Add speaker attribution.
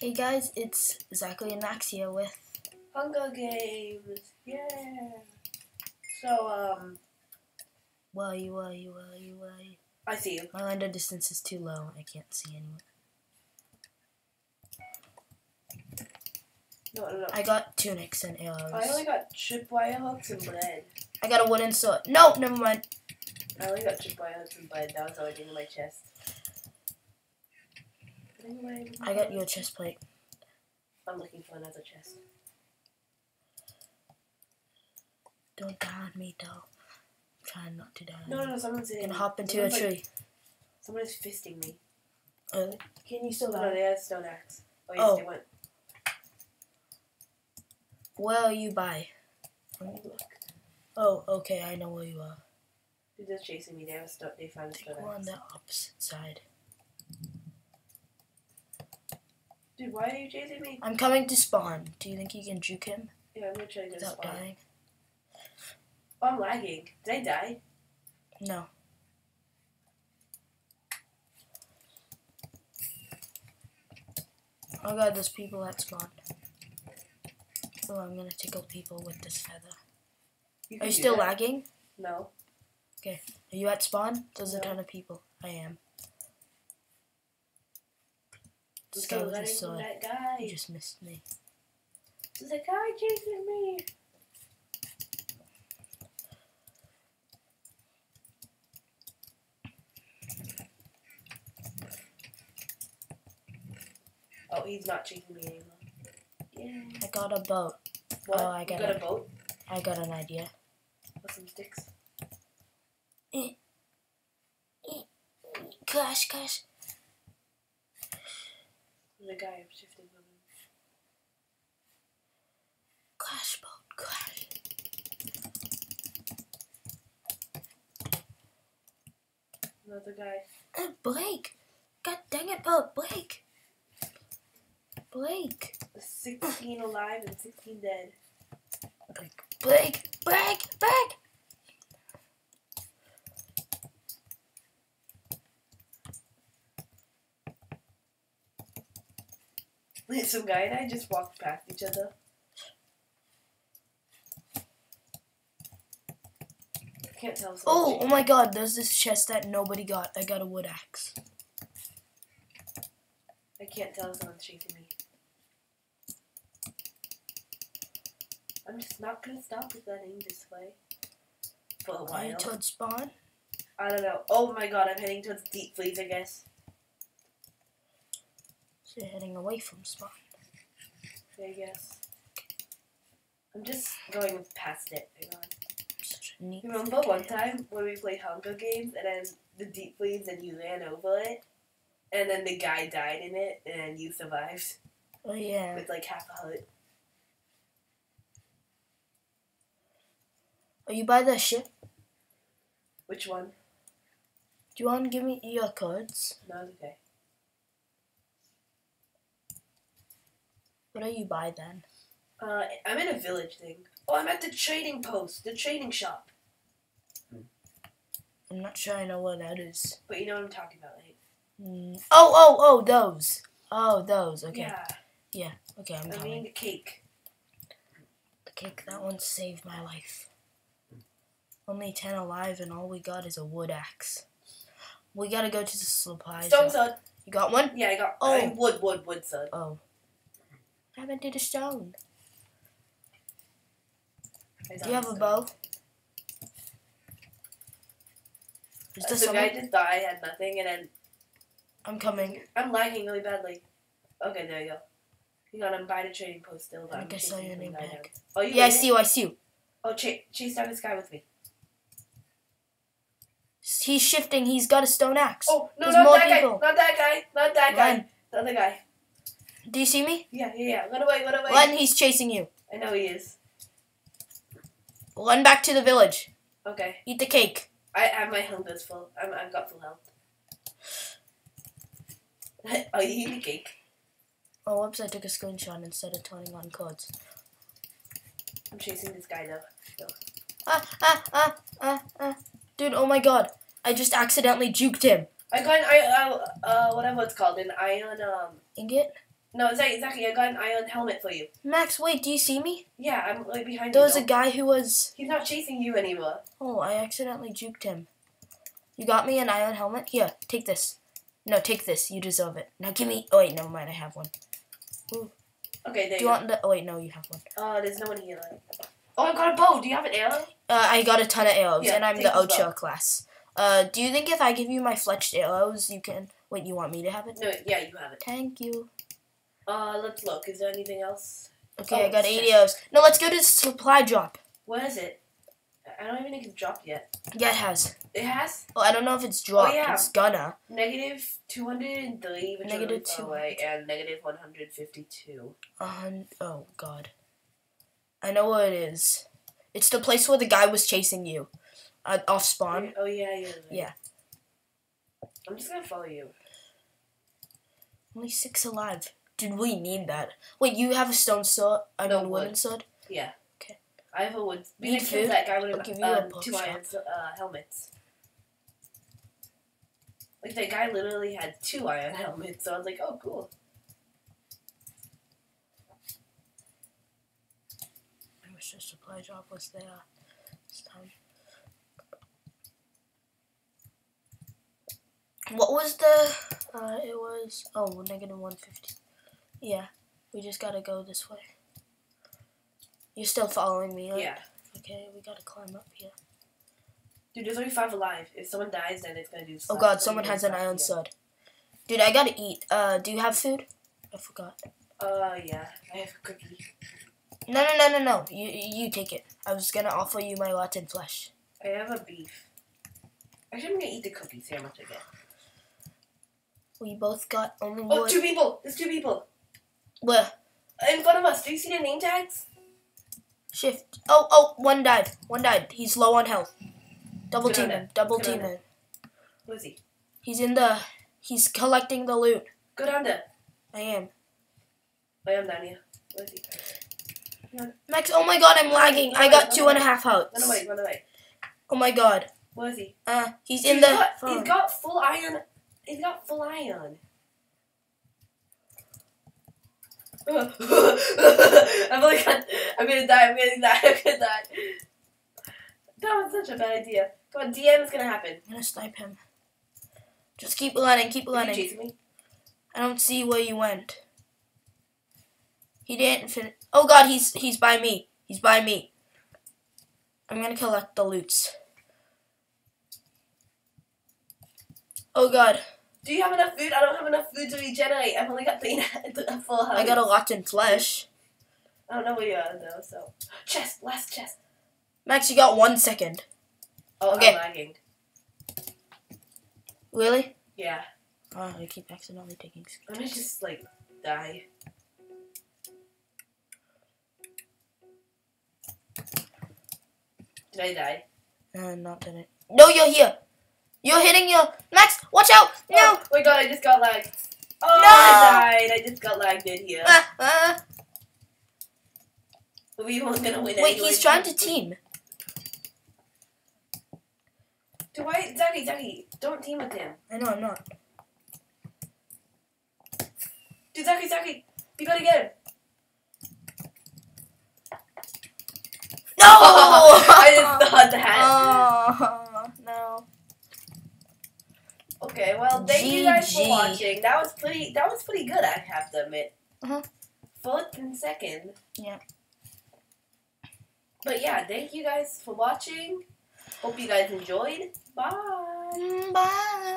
Speaker 1: Hey guys, it's Zachary and Max here with
Speaker 2: Hunger Games. Yeah. So, um,
Speaker 1: Where are you, where are you, where are you, where are you?
Speaker 2: I see you.
Speaker 1: My render distance is too low. I can't see anyone.
Speaker 2: No, no, no.
Speaker 1: I got tunics and arrows.
Speaker 2: I only got tripwire hooks and bread.
Speaker 1: I got a wooden sword. No, never mind.
Speaker 2: I only got tripwire hooks and bread. That was all I did in my chest. Anyway,
Speaker 1: I got your chest plate.
Speaker 2: I'm looking for another chest.
Speaker 1: Don't die on me, though. I'm trying not to die.
Speaker 2: No, no, no. Someone's
Speaker 1: You
Speaker 2: in.
Speaker 1: can hop into a
Speaker 2: someone's, like-
Speaker 1: tree.
Speaker 2: Someone is fisting me.
Speaker 1: Really? Can you still
Speaker 2: No,
Speaker 1: die?
Speaker 2: they have stone axe. Oh yes,
Speaker 1: Oh.
Speaker 2: they went.
Speaker 1: Where are you by?
Speaker 2: Look,
Speaker 1: Oh, okay, I know where you are.
Speaker 2: they're just chasing me. They have a stone. They found a stone
Speaker 1: Go on the opposite side.
Speaker 2: Dude, why are you chasing me?
Speaker 1: I'm coming to spawn. Do you think you can juke him
Speaker 2: Yeah, I'm gonna try to
Speaker 1: without
Speaker 2: spawn.
Speaker 1: dying?
Speaker 2: Oh, I'm lagging. Did I die?
Speaker 1: No. Oh god, there's people at spawn. Oh, I'm gonna tickle people with this feather.
Speaker 2: You
Speaker 1: Are you still
Speaker 2: that.
Speaker 1: lagging?
Speaker 2: No. Okay.
Speaker 1: Are you at spawn? There's a ton of people. I am. This
Speaker 2: I'm
Speaker 1: guy
Speaker 2: still
Speaker 1: with a
Speaker 2: running that guy.
Speaker 1: He just missed me.
Speaker 2: There's a guy chasing me. Oh, he's not chasing me anymore. Yeah.
Speaker 1: I got a boat.
Speaker 2: What?
Speaker 1: Oh, I
Speaker 2: you
Speaker 1: got
Speaker 2: got
Speaker 1: it.
Speaker 2: a boat
Speaker 1: I got an idea.
Speaker 2: with some sticks.
Speaker 1: Eh. Eh. Gosh,
Speaker 2: gosh. A guy shifting from him.
Speaker 1: Crash boat, crash.
Speaker 2: Another guy.
Speaker 1: Uh, Blake! God dang it, Bob! Blake! Blake!
Speaker 2: 16 alive and 16 dead.
Speaker 1: Blake, Blake, Blake, Blake!
Speaker 2: Some guy and I just walked past each other. Can't tell. if
Speaker 1: Oh, oh my god, there's this chest that nobody got. I got a wood axe.
Speaker 2: I can't tell if someone's chasing me. I'm just not gonna stop with that aim this way. For a
Speaker 1: Are you
Speaker 2: while.
Speaker 1: towards spawn?
Speaker 2: I don't know. Oh my god, I'm heading towards deep freeze, I guess.
Speaker 1: So you're heading away from spawn.
Speaker 2: I guess. I'm just going past it. Hang on.
Speaker 1: Such a neat.
Speaker 2: Remember one time when we played Hunger Games and then the deep freeze and you ran over it? And then the guy died in it and you survived
Speaker 1: Oh yeah.
Speaker 2: with like half a heart.
Speaker 1: Are you by the ship?
Speaker 2: Which one?
Speaker 1: Do you want to give me your cards?
Speaker 2: No, it's okay.
Speaker 1: What are you by then?
Speaker 2: Uh, I'm in a village thing. Oh, I'm at the trading post, the trading shop.
Speaker 1: I'm not sure I know what that is.
Speaker 2: But you know what I'm talking about, right?
Speaker 1: Mm. Oh, oh, oh, those. Oh, those. Okay.
Speaker 2: Yeah, Yeah.
Speaker 1: Okay, I'm
Speaker 2: I
Speaker 1: coming.
Speaker 2: mean the cake.
Speaker 1: The cake, that one saved my life. Only 10 alive, and all we got is a wood axe. We gotta go to the supply
Speaker 2: Stone
Speaker 1: shop. You got one?
Speaker 2: Yeah, I got.
Speaker 1: Oh.
Speaker 2: I wood, wood, wood sword.
Speaker 1: Oh. What happened to the stone?
Speaker 2: I
Speaker 1: Do you have a bow? Is
Speaker 2: Uh,
Speaker 1: there
Speaker 2: the
Speaker 1: someone?
Speaker 2: guy just died, had nothing, and then
Speaker 1: I'm coming.
Speaker 2: I'm lagging really badly. Okay, there you go. You got him by the trading post still. but
Speaker 1: I
Speaker 2: I'm
Speaker 1: think I saw
Speaker 2: chasing
Speaker 1: your
Speaker 2: some
Speaker 1: name
Speaker 2: guy
Speaker 1: tag.
Speaker 2: Oh, you
Speaker 1: Yeah, I see you, I see you.
Speaker 2: Oh, ch- chase down this guy with me.
Speaker 1: He's shifting, he's got a stone axe.
Speaker 2: Oh, no,
Speaker 1: There's
Speaker 2: not
Speaker 1: more
Speaker 2: that
Speaker 1: people.
Speaker 2: guy. Not that guy. Not that guy. The other guy.
Speaker 1: Do you see me?
Speaker 2: Yeah, yeah, yeah. Run away, run away.
Speaker 1: Run, he's chasing you.
Speaker 2: I know he is.
Speaker 1: Run back to the village.
Speaker 2: Okay.
Speaker 1: Eat the cake.
Speaker 2: I have my health hunger's full. I'm, I've got full health. oh, you eat the cake.
Speaker 1: Oh, whoops, I took a screenshot instead of turning on codes.
Speaker 2: I'm chasing this guy though.
Speaker 1: Ah, ah, ah, ah, ah. Dude, oh my god. I just accidentally juked him.
Speaker 2: I got an I uh, uh whatever it's called an iron um
Speaker 1: Ingot?
Speaker 2: No, Zach, Zachary, I got an iron helmet for you.
Speaker 1: Max, wait, do you see me?
Speaker 2: Yeah, I'm like behind
Speaker 1: There
Speaker 2: you.
Speaker 1: was a guy who was.
Speaker 2: He's not chasing you anymore.
Speaker 1: Oh, I accidentally juked him. You got me an iron helmet? Here, take this. No, take this. You deserve it. Now give me. Oh, wait, never mind. I have one.
Speaker 2: Okay, there
Speaker 1: Do
Speaker 2: you
Speaker 1: you
Speaker 2: go.
Speaker 1: want the. Oh, wait, no, you have one.
Speaker 2: Uh, there's no one here. Oh, I got a bow. Do you have an arrow?
Speaker 1: Uh, I got a ton of arrows,
Speaker 2: Yeah,
Speaker 1: and I'm the Ocho
Speaker 2: bow.
Speaker 1: class. Uh, do you think if I give you my fletched arrows, you can. Wait, you want me to have it?
Speaker 2: No, yeah, you have it.
Speaker 1: Thank you.
Speaker 2: Uh, let's look. Is there anything else?
Speaker 1: Okay,
Speaker 2: Oh,
Speaker 1: I got
Speaker 2: shit.
Speaker 1: 80 arrows. No, let's go to supply drop.
Speaker 2: Where is it? I don't even think it's dropped yet.
Speaker 1: Yeah, it has.
Speaker 2: It has
Speaker 1: Oh, I don't know if it's dropped.
Speaker 2: Oh, yeah.
Speaker 1: It's gonna.
Speaker 2: negative 203, which
Speaker 1: Negative
Speaker 2: far away, and negative 152.
Speaker 1: On. Oh, God. I know where it is. It's the place where the guy was chasing you. Uh, off spawn.
Speaker 2: Oh, yeah, yeah. right.
Speaker 1: Yeah.
Speaker 2: I'm just gonna follow you.
Speaker 1: Only six alive. Did we need that? Wait, you have a stone sword?
Speaker 2: No,
Speaker 1: mean,
Speaker 2: wood.
Speaker 1: wooden sword?
Speaker 2: Yeah.
Speaker 1: Okay.
Speaker 2: I have a wood. We
Speaker 1: Need food?
Speaker 2: that guy with
Speaker 1: I'll give you a
Speaker 2: um,
Speaker 1: book
Speaker 2: two iron uh, helmets. Like that guy literally had two iron helmets, so I was like, oh, cool.
Speaker 1: I wish the supply drop was there. This time. What was the? Uh, it was oh negative one fifty. Yeah, we just gotta go this way. You're still following me, right?
Speaker 2: Yeah.
Speaker 1: Okay, we gotta climb up here.
Speaker 2: Dude, there's only five alive. If someone dies, then it's gonna do.
Speaker 1: Oh God, someone has an iron sword. Dude, I gotta eat. Uh, do you have food? I forgot.
Speaker 2: Uh, yeah. I have a cookie.
Speaker 1: No, no, no, no, no. You, you take it. I was gonna offer you my rotten flesh.
Speaker 2: I have a beef. Actually, I'm gonna eat the cookie. See how much I get.
Speaker 1: We both got only
Speaker 2: Oh,
Speaker 1: wood.
Speaker 2: two people! There's two people!
Speaker 1: Where?
Speaker 2: In front of us. Do you see the name tags?
Speaker 1: Shift. Oh, oh, one died. One died. He's low on health. Double team him. Double team him.
Speaker 2: Who is he?
Speaker 1: He's in the. He's collecting the loot.
Speaker 2: Go down there.
Speaker 1: I am.
Speaker 2: I am down here. Where is he?
Speaker 1: Max, oh my god, I'm lagging. I got two and a half
Speaker 2: Run
Speaker 1: hearts.
Speaker 2: away, run away.
Speaker 1: Oh my god.
Speaker 2: Where is he?
Speaker 1: Uh, he's
Speaker 2: He's
Speaker 1: in the.
Speaker 2: got, he's got full iron. He's got full iron. I'm like, I'm gonna die. I'm gonna die. I'm gonna die. That was such a bad idea. Come on, DM is gonna happen.
Speaker 1: I'm gonna snipe him. Just keep running, keep running.
Speaker 2: chasing me?
Speaker 1: I don't see where you went. He didn't fin- Oh god, he's he's by me. He's by me. I'm gonna collect the loots. Oh god,
Speaker 2: Do you have enough food? I don't have enough food to regenerate. I've only got three full health.
Speaker 1: I got a lot in flesh.
Speaker 2: I don't know where you are though. So chest, last chest.
Speaker 1: Max, you got one second.
Speaker 2: Oh,
Speaker 1: Okay.
Speaker 2: I'm lagging.
Speaker 1: Really?
Speaker 2: Yeah,
Speaker 1: Oh, I keep accidentally taking. sc-
Speaker 2: I'm gonna just like die. Did I die?
Speaker 1: Uh, not did it. No, you're here. You're hitting your Max. Watch out! No.
Speaker 2: Oh my god, I just got lagged. Oh,
Speaker 1: No!
Speaker 2: I died. I just got lagged in here.
Speaker 1: Ah, ah.
Speaker 2: we weren't gonna win
Speaker 1: Wait,
Speaker 2: anyway.
Speaker 1: he's trying to team.
Speaker 2: Do I, Zachary, Zachary, don't team with him.
Speaker 1: I know I'm not.
Speaker 2: Dude, Zachary, Zachary, you gotta get him.
Speaker 1: No!
Speaker 2: I just thought that.
Speaker 1: Oh no.
Speaker 2: Okay, well, thank you guys for watching. That was pretty. That was pretty good. I have to admit.
Speaker 1: Uh-huh.
Speaker 2: Fourth and second.
Speaker 1: Yeah.
Speaker 2: But yeah, thank you guys for watching. Hope you guys enjoyed. Bye.
Speaker 1: Bye.